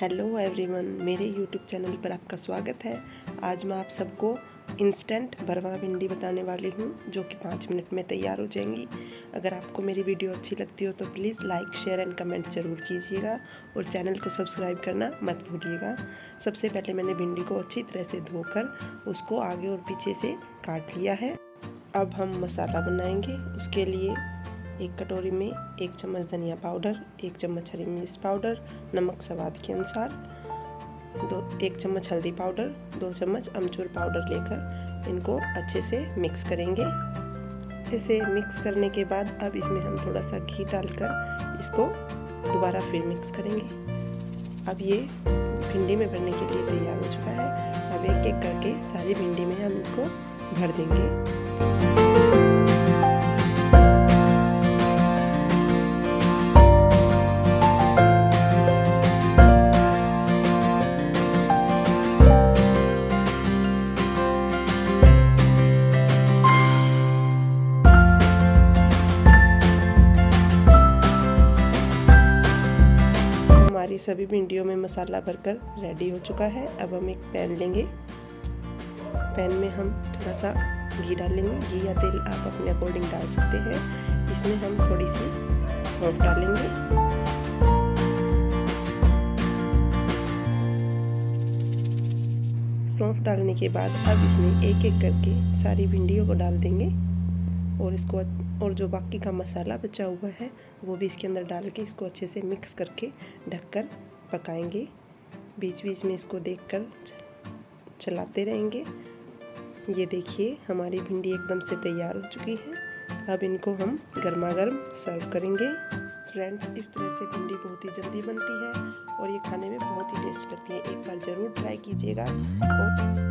Hello everyone, मेरे YouTube channel पर आपका स्वागत है। आज मैं आप सबको इंस्टेंट भरवा भिंडी बताने वाली हूँ, जो कि पाँच मिनट में तैयार हो जाएँगी। अगर आपको मेरी वीडियो अच्छी लगती हो तो please like, share and comment ज़रूर कीजिएगा और चैनल को सब्सक्राइब करना मत भूलिएगा। सबसे पहले मैंने भिंडी को अच्छी तरह से धोकर उसको आगे और पीछे से काट लिया है। अब हम मसाला बनाएँगे। उसके लिए एक कटोरी में एक चम्मच धनिया पाउडर, एक चम्मच हरी मिर्च पाउडर, नमक स्वाद के अनुसार, दो, एक चम्मच हल्दी पाउडर, दो चम्मच अमचूर पाउडर लेकर इनको अच्छे से मिक्स करेंगे। अच्छे से मिक्स करने के बाद अब इसमें हम थोड़ा सा घी डालकर इसको दोबारा फिर मिक्स करेंगे। अब ये भिंडी में भरने के लिए तैयार हो चुका है। अब एक एक करके सारी भिंडी में हम इसको भर देंगे। हमारी सभी भिंडियों में मसाला भरकर रेडी हो चुका है। अब हम एक पैन लेंगे। पैन में हम थोड़ा सा घी डालेंगे। घी या तेल आप अपने अकॉर्डिंग डाल सकते हैं। इसमें हम थोड़ी सी सौंफ डालेंगे। सौंफ डालने के बाद अब इसमें एक एक करके सारी भिंडियों को डाल देंगे और इसको और जो बाकी का मसाला बचा हुआ है, वो भी इसके अंदर डाल के इसको अच्छे से मिक्स करके ढककर पकाएँगे। बीच बीच में इसको देखकर चलाते रहेंगे। ये देखिए, हमारी भिंडी एकदम से तैयार हो चुकी है। अब इनको हम गर्मा गर्म सर्व करेंगे। फ्रेंड्स इस तरह से भिंडी बहुत ही जल्दी बनती है और ये खाने में बहुत ही टेस्ट लगती है। एक बार ज़रूर ट्राई कीजिएगा। और